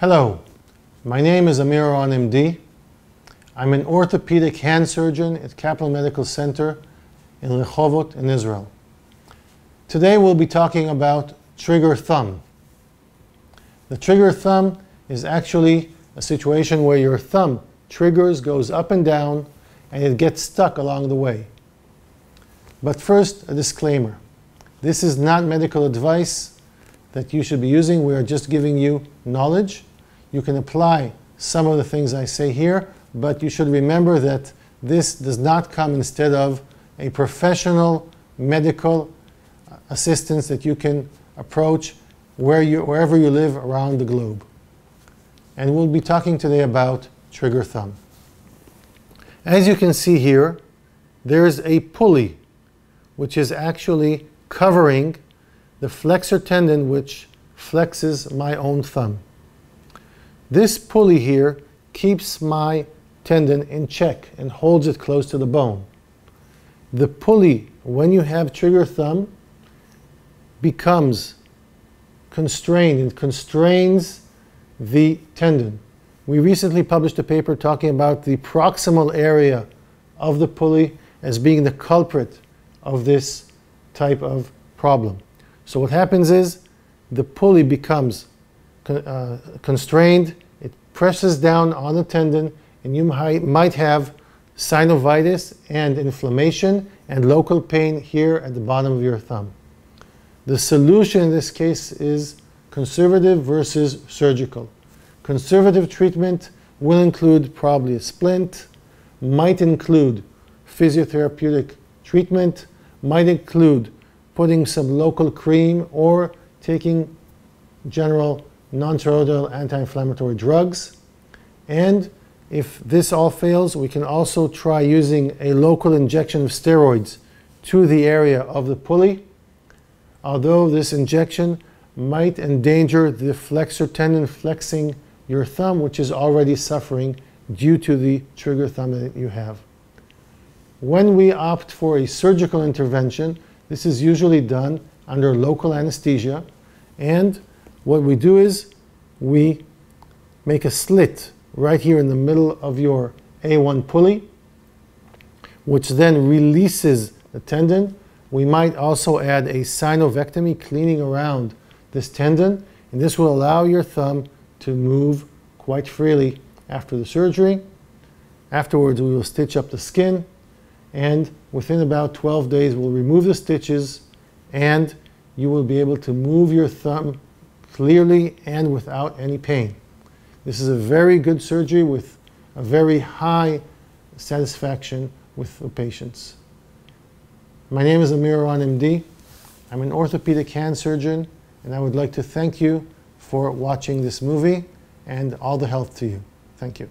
Hello, my name is Amir MD. I'm an orthopedic hand surgeon at Kaplan Medical Center in Rehovot in Israel. Today we'll be talking about trigger thumb. The trigger thumb is actually a situation where your thumb triggers, goes up and down, and it gets stuck along the way. But first, a disclaimer. This is not medical advice that you should be using. We are just giving you knowledge you can apply some of the things I say here, but you should remember that this does not come instead of a professional medical assistance that you can approach where you, wherever you live around the globe. And we'll be talking today about trigger thumb. As you can see here, there's a pulley which is actually covering the flexor tendon which flexes my own thumb. This pulley here keeps my tendon in check and holds it close to the bone. The pulley, when you have trigger thumb, becomes constrained and constrains the tendon. We recently published a paper talking about the proximal area of the pulley as being the culprit of this type of problem. So what happens is the pulley becomes uh, constrained, it presses down on the tendon, and you might, might have synovitis and inflammation and local pain here at the bottom of your thumb. The solution in this case is conservative versus surgical. Conservative treatment will include probably a splint, might include physiotherapeutic treatment, might include putting some local cream or taking general non-steroidal anti-inflammatory drugs. And if this all fails, we can also try using a local injection of steroids to the area of the pulley. Although this injection might endanger the flexor tendon flexing your thumb, which is already suffering due to the trigger thumb that you have. When we opt for a surgical intervention, this is usually done under local anesthesia and what we do is we make a slit right here in the middle of your A1 pulley, which then releases the tendon. We might also add a synovectomy, cleaning around this tendon, and this will allow your thumb to move quite freely after the surgery. Afterwards, we will stitch up the skin, and within about 12 days, we'll remove the stitches, and you will be able to move your thumb clearly and without any pain. This is a very good surgery with a very high satisfaction with the patients. My name is Amir Oron MD. I'm an orthopedic hand surgeon and I would like to thank you for watching this movie and all the health to you. Thank you.